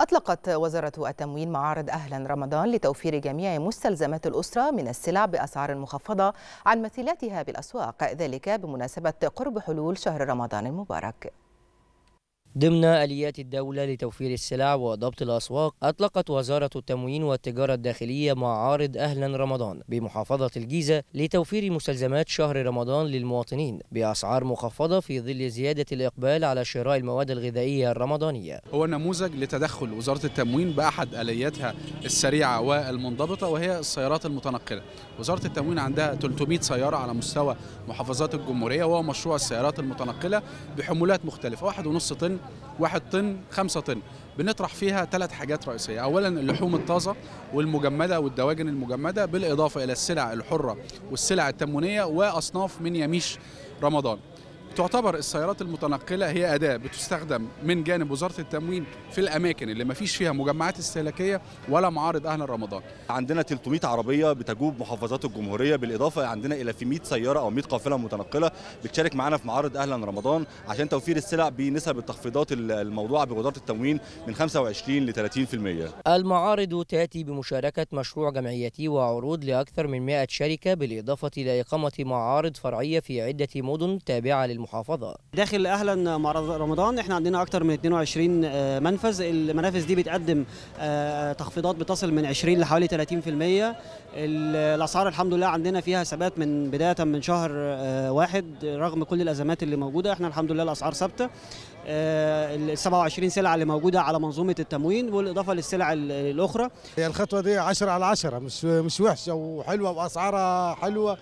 أطلقت وزارة التموين معارض أهلا رمضان لتوفير جميع مستلزمات الأسرة من السلع بأسعار مخفضة عن مثيلاتها بالأسواق ذلك بمناسبة قرب حلول شهر رمضان المبارك. ضمن آليات الدولة لتوفير السلع وضبط الأسواق أطلقت وزارة التموين والتجارة الداخلية معارض أهلا رمضان بمحافظة الجيزة لتوفير مستلزمات شهر رمضان للمواطنين بأسعار مخفضة في ظل زيادة الإقبال على شراء المواد الغذائية الرمضانية. هو نموذج لتدخل وزارة التموين بأحد آلياتها السريعة والمنضبطة وهي السيارات المتنقلة. وزارة التموين عندها 300 سيارة على مستوى محافظات الجمهورية وهو مشروع السيارات المتنقلة بحمولات مختلفة واحد ونص طن واحد طن خمسة طن. بنطرح فيها ثلاث حاجات رئيسية. أولا اللحوم الطازة والمجمدة والدواجن المجمدة بالإضافة إلى السلع الحرة والسلع التموينية وأصناف من يميش رمضان. تعتبر السيارات المتنقلة هي أداة بتستخدم من جانب وزارة التموين في الأماكن اللي ما فيش فيها مجمعات استهلاكية ولا معارض أهل رمضان عندنا 300 عربية بتجوب محافظات الجمهورية بالإضافة عندنا إلى في 100 سيارة أو 100 قافلة متنقلة بتشارك معانا في معارض أهلا رمضان عشان توفير السلع بنسب التخفيضات الموضوعة بوزارة التموين من 25 ل 30% المعارض تأتي بمشاركة مشروع جمعيتي وعروض لأكثر من 100 شركة بالإضافة إلى إقامة معارض فرعية في عدة مدن تابعة للمحافظة المحافظة. داخل أهلا معرض رمضان إحنا عندنا أكتر من 22 منفذ. المنافذ دي بتقدم تخفيضات بتصل من 20 لحوالي 30% الأسعار الحمد لله عندنا فيها ثبات من بداية من شهر واحد رغم كل الأزمات اللي موجودة. إحنا الحمد لله الأسعار ثابتة. ال 27 سلعه اللي موجودة على منظومة التموين بالاضافه للسلع الأخرى. هي الخطوة دي 10 على 10 مش مش وحشة وحلوة وأسعارها حلوة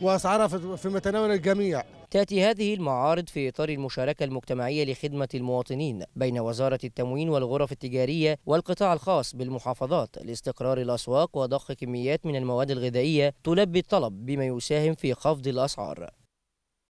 وأسعارها في متناول الجميع. تأتي هذه المعارض في إطار المشاركة المجتمعية لخدمة المواطنين بين وزارة التموين والغرف التجارية والقطاع الخاص بالمحافظات لاستقرار الأسواق وضخ كميات من المواد الغذائية تلبي الطلب بما يساهم في خفض الأسعار.